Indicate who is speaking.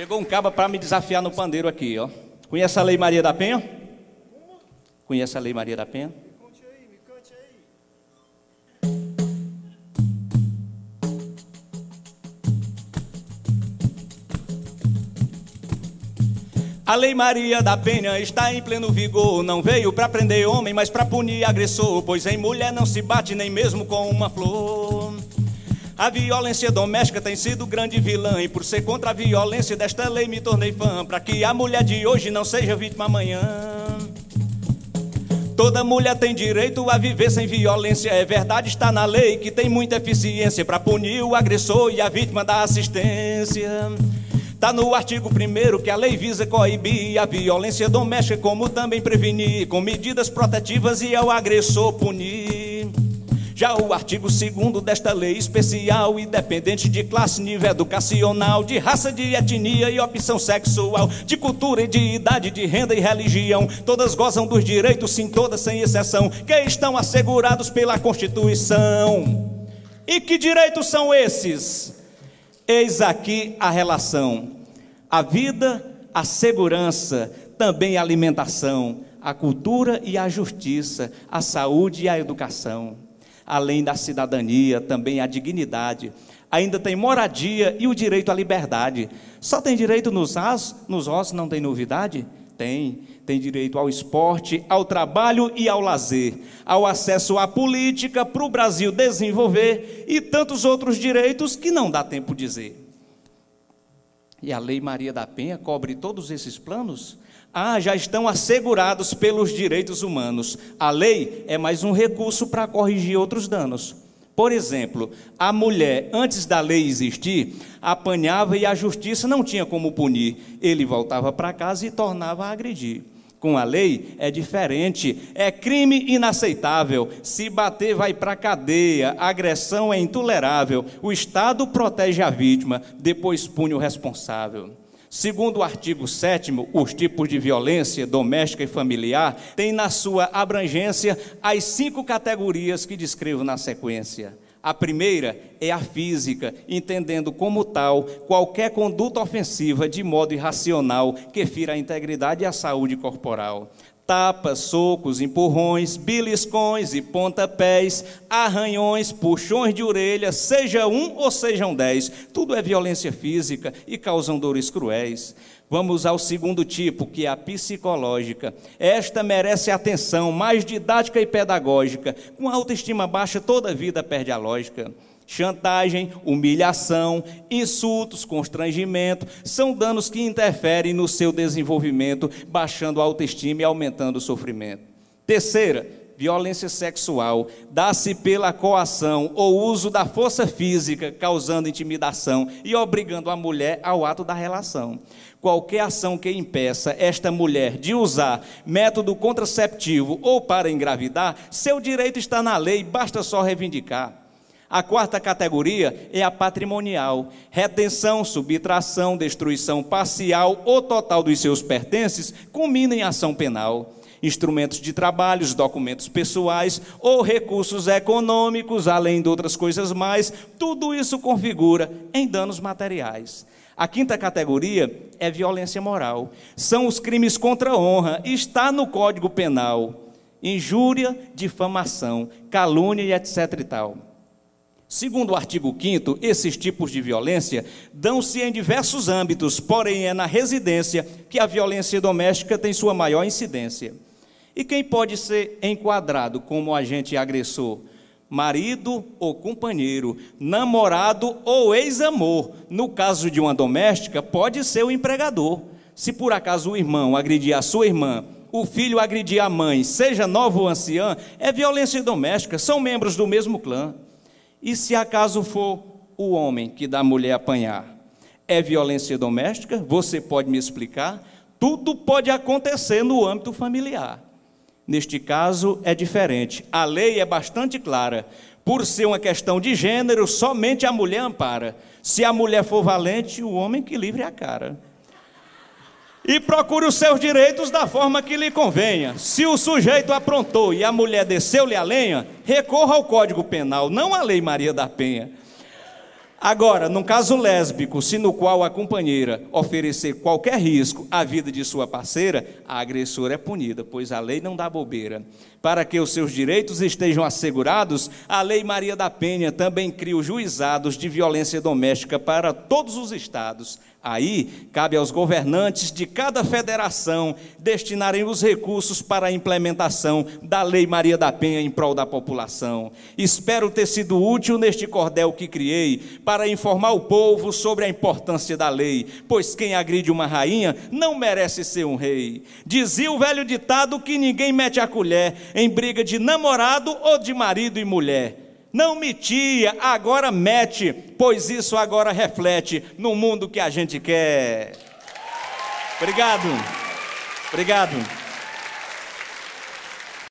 Speaker 1: Chegou um caba para me desafiar no pandeiro aqui, ó. Conhece a Lei Maria da Penha? Conhece a Lei Maria da Penha? A Lei Maria da Penha está em pleno vigor. Não veio para prender homem, mas para punir agressor. Pois em mulher não se bate nem mesmo com uma flor. A violência doméstica tem sido grande vilã. E por ser contra a violência desta lei me tornei fã. Para que a mulher de hoje não seja vítima amanhã. Toda mulher tem direito a viver sem violência. É verdade, está na lei que tem muita eficiência para punir o agressor e a vítima da assistência. Está no artigo 1 que a lei visa coibir a violência doméstica, como também prevenir, com medidas protetivas e ao agressor punir. Já o artigo 2 desta lei especial, independente de classe, nível educacional, de raça, de etnia e opção sexual, de cultura e de idade, de renda e religião, todas gozam dos direitos, sim, todas sem exceção, que estão assegurados pela Constituição. E que direitos são esses? Eis aqui a relação: a vida, a segurança, também a alimentação, a cultura e a justiça, a saúde e a educação. Além da cidadania, também a dignidade. Ainda tem moradia e o direito à liberdade. Só tem direito nos as, nos ossos, não tem novidade? Tem. Tem direito ao esporte, ao trabalho e ao lazer, ao acesso à política para o Brasil desenvolver e tantos outros direitos que não dá tempo dizer. E a Lei Maria da Penha cobre todos esses planos? Ah, já estão assegurados pelos direitos humanos. A lei é mais um recurso para corrigir outros danos. Por exemplo, a mulher, antes da lei existir, apanhava e a justiça não tinha como punir. Ele voltava para casa e tornava a agredir. Com a lei é diferente, é crime inaceitável. Se bater, vai para a cadeia, agressão é intolerável. O Estado protege a vítima, depois pune o responsável. Segundo o artigo 7, os tipos de violência doméstica e familiar têm na sua abrangência as cinco categorias que descrevo na sequência. A primeira é a física, entendendo como tal qualquer conduta ofensiva de modo irracional que fira a integridade e a saúde corporal tapas, socos, empurrões, beliscões e pontapés, arranhões, puxões de orelha, seja um ou sejam dez, tudo é violência física e causam dores cruéis. Vamos ao segundo tipo, que é a psicológica. Esta merece atenção mais didática e pedagógica. Com autoestima baixa, toda vida perde a lógica chantagem, humilhação, insultos, constrangimento, são danos que interferem no seu desenvolvimento, baixando a autoestima e aumentando o sofrimento. Terceira, violência sexual, dá-se pela coação ou uso da força física, causando intimidação e obrigando a mulher ao ato da relação. Qualquer ação que impeça esta mulher de usar método contraceptivo ou para engravidar, seu direito está na lei, basta só reivindicar. A quarta categoria é a patrimonial: retenção, subtração, destruição parcial ou total dos seus pertences, culmina em ação penal. Instrumentos de trabalho, documentos pessoais ou recursos econômicos, além de outras coisas mais, tudo isso configura em danos materiais. A quinta categoria é violência moral. São os crimes contra a honra, está no Código Penal. Injúria, difamação, calúnia e etc e tal. Segundo o artigo 5 esses tipos de violência dão-se em diversos âmbitos, porém é na residência que a violência doméstica tem sua maior incidência. E quem pode ser enquadrado como agente agressor? Marido ou companheiro, namorado ou ex-amor. No caso de uma doméstica, pode ser o empregador. Se por acaso o irmão agredir a sua irmã, o filho agredir a mãe, seja nova ou anciã, é violência doméstica, são membros do mesmo clã. E se acaso for o homem que dá a mulher apanhar, é violência doméstica? Você pode me explicar? Tudo pode acontecer no âmbito familiar. Neste caso é diferente. A lei é bastante clara. Por ser uma questão de gênero, somente a mulher ampara. Se a mulher for valente, o homem que livre a cara e procure os seus direitos da forma que lhe convenha. Se o sujeito aprontou e a mulher desceu-lhe a lenha, recorra ao Código Penal, não à Lei Maria da Penha. Agora, num caso lésbico, se no qual a companheira oferecer qualquer risco à vida de sua parceira, a agressora é punida, pois a lei não dá bobeira. Para que os seus direitos estejam assegurados, a Lei Maria da Penha também cria os juizados de violência doméstica para todos os estados. Aí, cabe aos governantes de cada federação destinarem os recursos para a implementação da Lei Maria da Penha em prol da população. Espero ter sido útil neste cordel que criei para informar o povo sobre a importância da lei, pois quem agride uma rainha não merece ser um rei. Dizia o velho ditado que ninguém mete a colher em briga de namorado ou de marido e mulher. Não metia, agora mete, pois isso agora reflete no mundo que a gente quer. Obrigado. Obrigado.